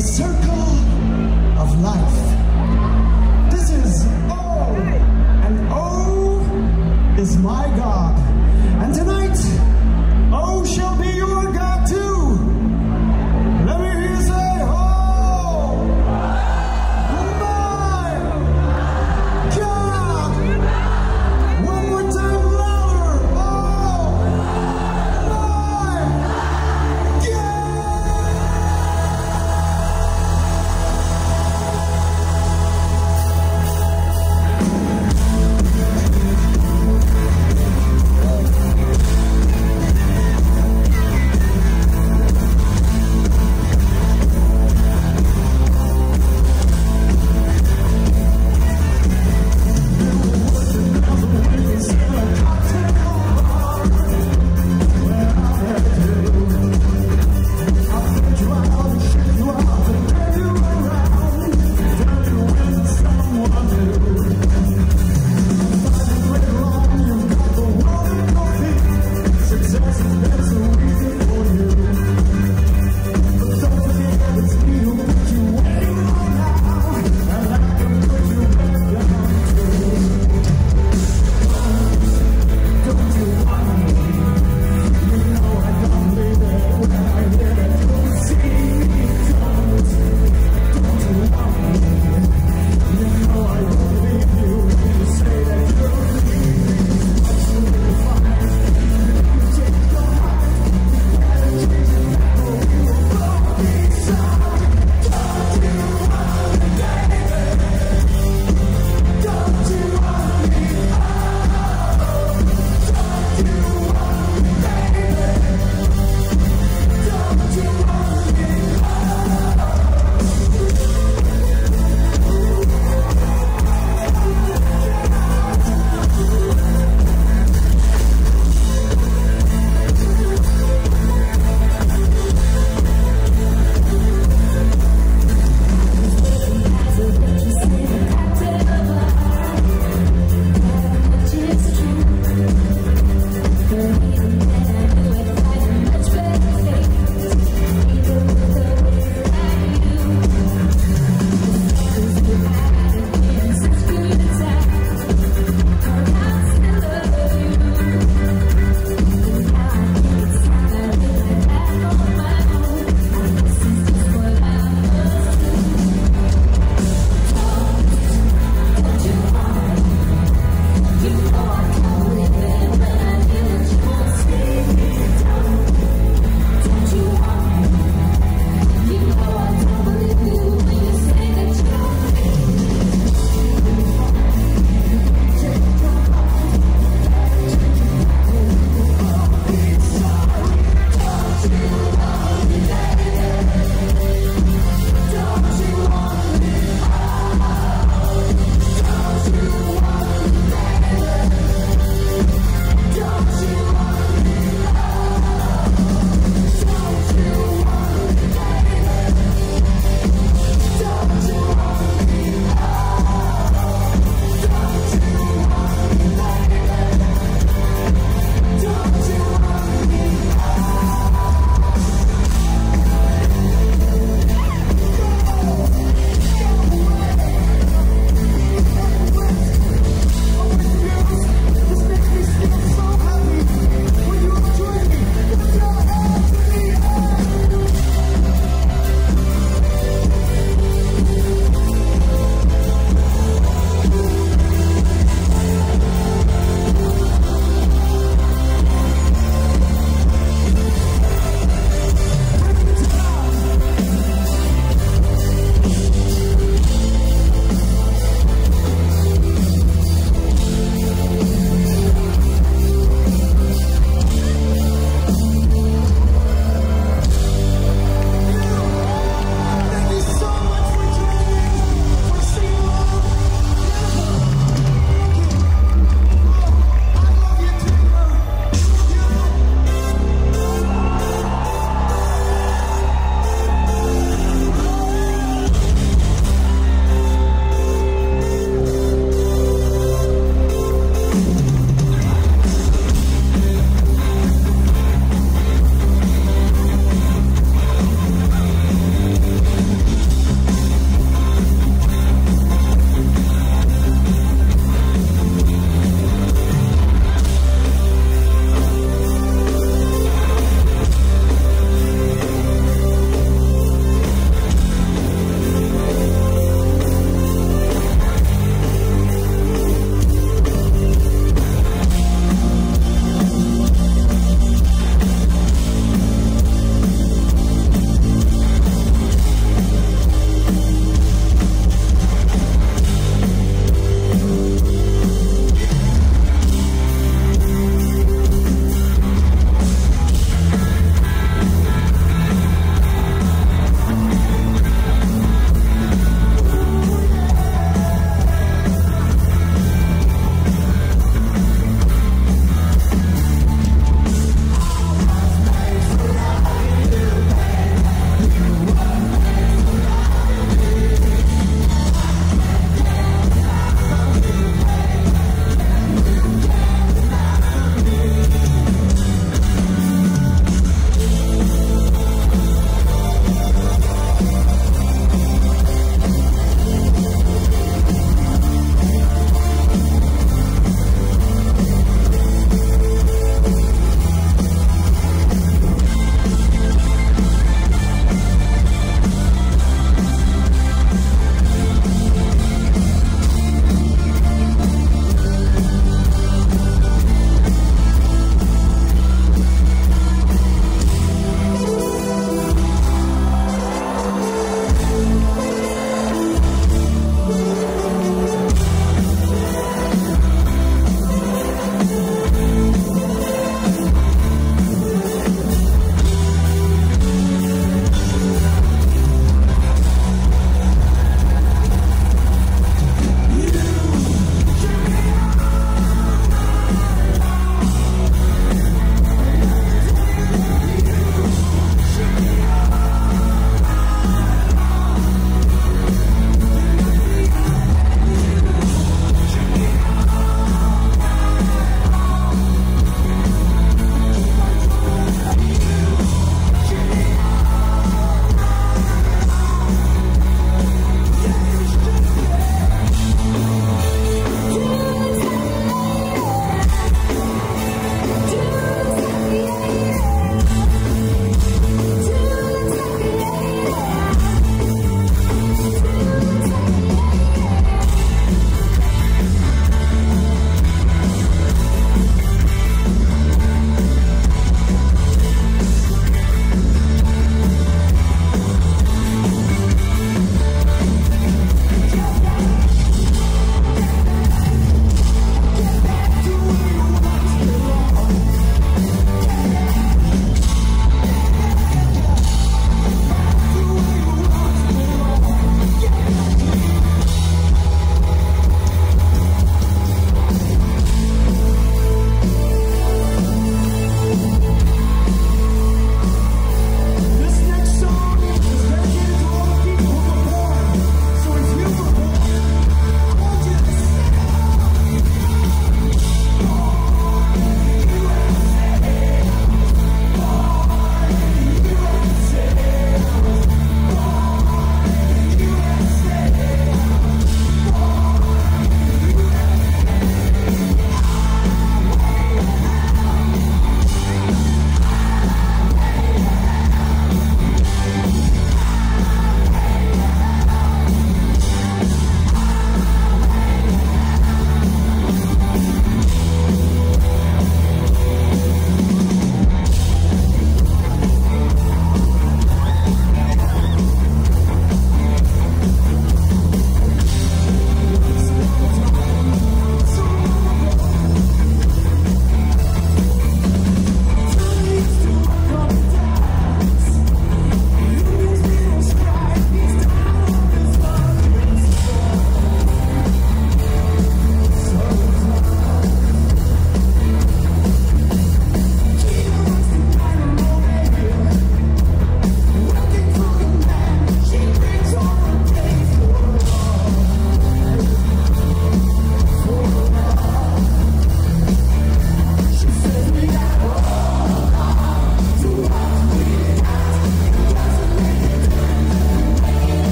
the circle of life.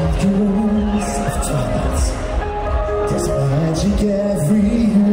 After of twilight There's magic everywhere